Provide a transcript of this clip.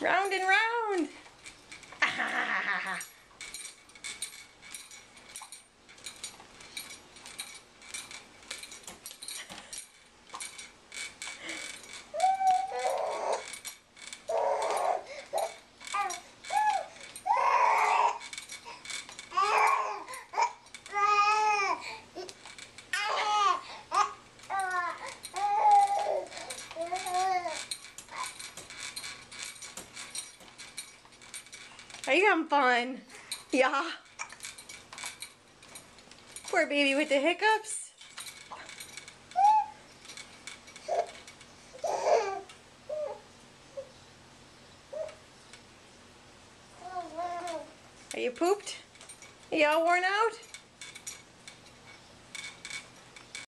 Round and round. You having fun? Yeah. Poor baby with the hiccups. Are you pooped? Are you all worn out?